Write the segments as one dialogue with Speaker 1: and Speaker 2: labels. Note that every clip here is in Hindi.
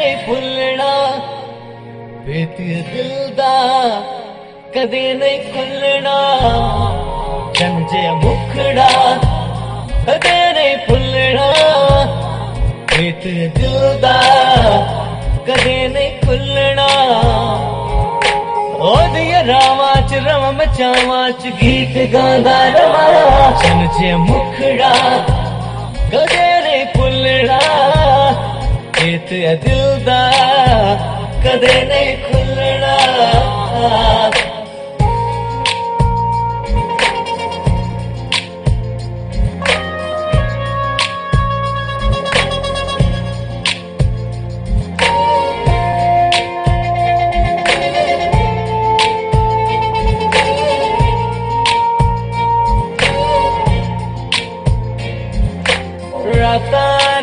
Speaker 1: नहीं भुलना। बेती दिल दा कदे नहीं खुलना। गंजे मुखड़ा कदे नहीं भुलना बेती दिल दा कदे नहीं खुलना। ओ दिया रावा च रवा मचावा गीत गांदा रवा। गंजे मुखड़ा कदे नहीं भुलना दिल ਦਾ ਕਦੇ ਨਹੀਂ ਖੁੱਲਣਾ। ਰਾਤਾਂ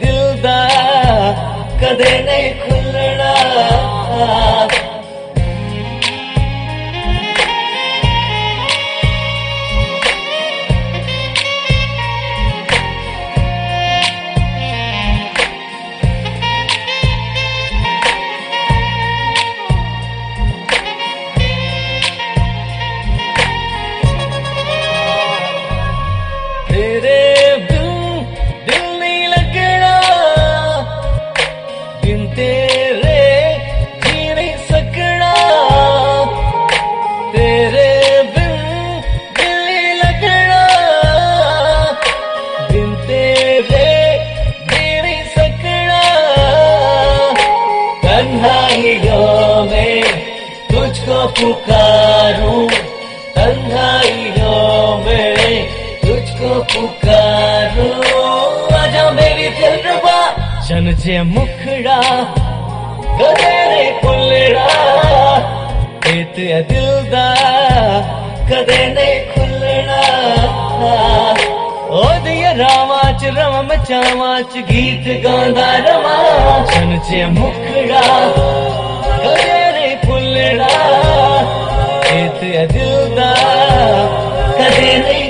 Speaker 1: दिल दा कदे नहीं खुलना। तन्हाइयों में तुझको पुकारूं तन्हाइयों में तुझको पुकारूं। आजा मेरी दिलरुबा चनजे मुखड़ा कदेरे खुलड़ा पेत दिलदा कदे नहीं खुलना ओ दिया रावा च रवा मचावा च गीत गांदा रवा मुखड़ा कॾहिं